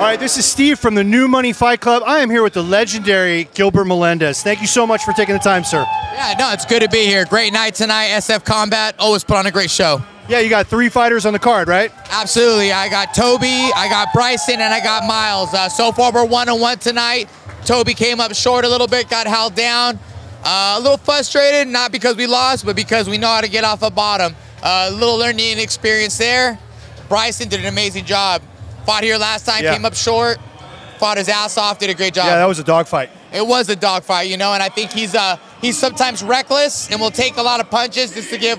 All right, this is Steve from the New Money Fight Club. I am here with the legendary Gilbert Melendez. Thank you so much for taking the time, sir. Yeah, no, it's good to be here. Great night tonight. SF Combat always put on a great show. Yeah, you got three fighters on the card, right? Absolutely. I got Toby, I got Bryson, and I got Miles. Uh, so far, we're one on one tonight. Toby came up short a little bit, got held down. Uh, a little frustrated, not because we lost, but because we know how to get off a bottom. Uh, a little learning experience there. Bryson did an amazing job. Fought here last time, Yeah. came up short, fought his ass off, did a great job. Yeah, that was a dogfight. It was a dogfight, you know, and I think he's uh he's sometimes reckless and will take a lot of punches just to give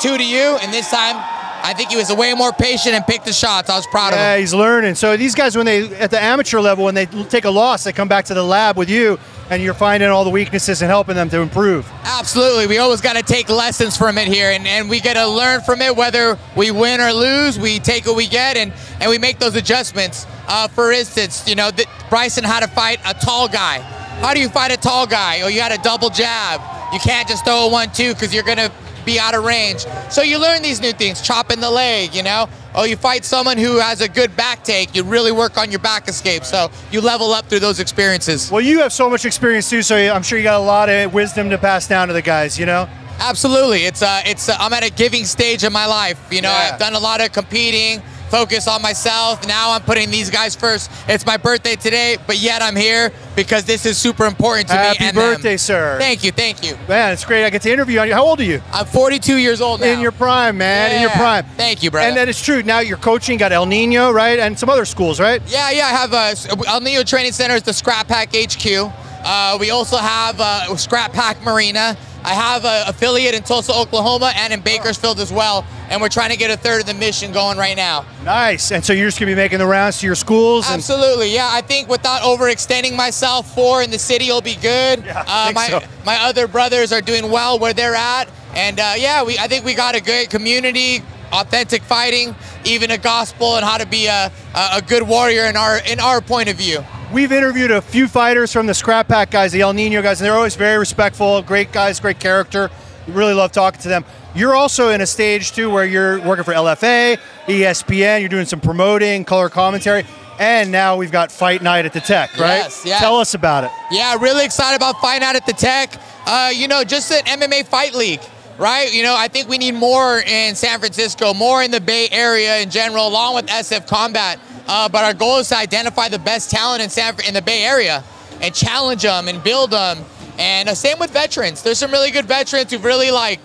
two to you. And this time, I think he was way more patient and picked the shots. I was proud of Yeah, he's learning. So these guys, when they at the amateur level, when they take a loss, they come back to the lab with you, and you're finding all the weaknesses and helping them to improve. Absolutely, we always got to take lessons from it here, and, and we got to learn from it. Whether we win or lose, we take what we get, and and we make those adjustments. Uh, for instance, you know, th- Bryson had to fight a tall guy. How do you fight a tall guy? Oh, you got a double jab. You can't just throw a one-two because you're gonna be out of range. So you learn these new things, chopping the leg, you know. Oh, you fight someone who has a good back take. You really work on your back escape. So you level up through those experiences. Well, you have so much experience too, so I'm sure you got a lot of wisdom to pass down to the guys. You know. Absolutely, it's uh, it's uh, I'm at a giving stage in my life. You know, Yeah. I've done a lot of competing, focus on myself. Now I'm putting these guys first. It's my birthday today, but yet I'm here because this is super important to Happy me. them. birthday, sir. Thank you, thank you. Man, it's great. I get to interview you. How old are you? I'm 42 years old now. In your prime, man. In your prime. Thank you, brother. And that is true. Now you're coaching. Got El Nino, right, and some other schools, right? Yeah, yeah, I have a El Nino Training Center is the Skrap Pack HQ. Uh, we also have uh, Skrap Pack Marina. I have an affiliate in Tulsa, Oklahoma, and in Bakersfield as well. And we're trying to get a third of the mission going right now. Nice. And so you're just gonna be making the rounds to your schools. Absolutely, yeah. I think without overextending myself, four in the city will be good. Yeah, I uh, think my so. my other brothers are doing well where they're at, and uh, yeah, we I think we got a great community, authentic fighting, even a gospel, and how to be a, a, a good warrior in our in our point of view. We've interviewed a few fighters from the Skrap Pack guys, the El Nino guys, and they're always very respectful, great guys, great character. We really love talking to them. You're also in a stage too where you're working for LFA, ESPN. You're doing some promoting, color commentary, and now we've got Fight Night at the Tech, right? Yes, yes. Tell us about it. Yeah, really excited about Fight Night at the Tech. Uh, you know, just an MMA fight league, right? You know, I think we need more in San Francisco, more in the Bay Area in general, along with SF Combat. Uh, but our goal is to identify the best talent in San in the Bay Area and challenge them and build them. And uh, same with veterans. There's some really good veterans who've really like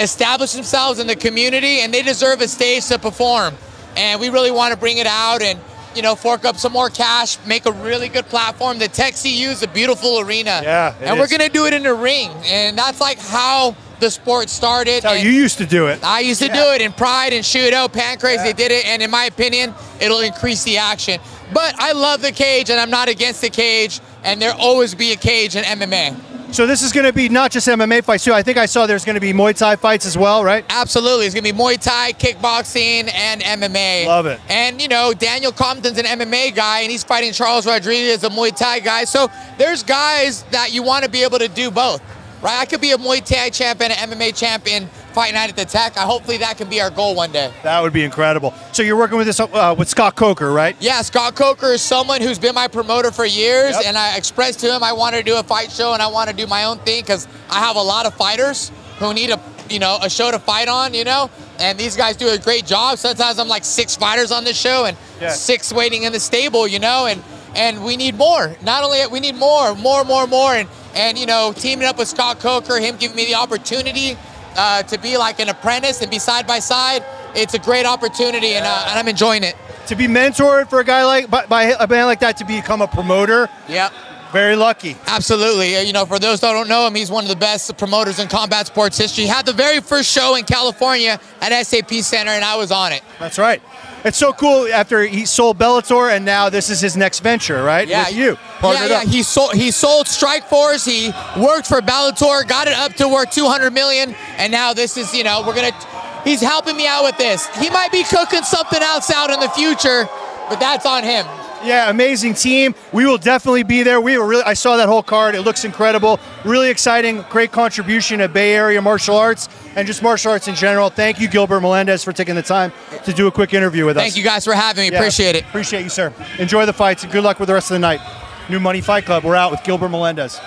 established themselves in the community, and they deserve a stage to perform. And we really want to bring it out and you know fork up some more cash, make a really good platform. The Tech CU is a beautiful arena, Yeah, and we're gonna do it in a ring, and that's like how the sport started. That's how you used to do it. I used to Yeah. do it in Pride and Shooto, Pancrase. Yeah. They did it, and in my opinion, it'll increase the action. But I love the cage, and I'm not against the cage, and there'll always be a cage in MMA. So this is going to be not just MMA fights too. I think I saw there's going to be Muay Thai fights as well, right? Absolutely. It's going to be Muay Thai, kickboxing, and MMA. Love it. And, you know, Daniel Compton's an MMA guy, and he's fighting Charles Rodriguez, a Muay Thai guy. So there's guys that you want to be able to do both, right? I could be a Muay Thai champion, an MMA champion, fight night at the Tech. I Hopefully that can be our goal one day. That would be incredible. So you're working with this uh, with Scott Coker, right? Yeah, Scott Coker is someone who's been my promoter for years, Yep. and I expressed to him I want to do a fight show and I want to do my own thing because I have a lot of fighters who need a you know a show to fight on, you know, and these guys do a great job. Sometimes I'm like six fighters on this show and Yeah. six waiting in the stable, you know, and and we need more. Not only we need more, more, more, more, and and you know teaming up with Scott Coker, him giving me the opportunity. Uh, to be like an apprentice and be side by side, it's a great opportunity, and, uh, and I'm enjoying it. To be mentored for a guy like by, by a man like that to become a promoter, Yep. very lucky. Absolutely. Uh, You know, for those that don't know him, he's one of the best promoters in combat sports history. He had the very first show in California at SAP Center, and I was on it. That's right. It's so cool after he sold Bellator and now this is his next venture, right? Yeah, With you. Yeah, Partnered yeah. up. He sold. He sold Strikeforce. He worked for Bellator, got it up to worth 200 million, and now this is. You know, we're gonna. He's helping me out with this. He might be cooking something else out in the future, but that's on him. Yeah, amazing team. We will definitely be there. We were really. I saw that whole card. It looks incredible. Really exciting. Great contribution to Bay Area martial arts and just martial arts in general. Thank you, Gilbert Melendez, for taking the time to do a quick interview with us. Thank you guys for having me. Yeah, Appreciate it. Appreciate you, sir. Enjoy the fights and good luck with the rest of the night. New Money Fight Club. We're out with Gilbert Melendez.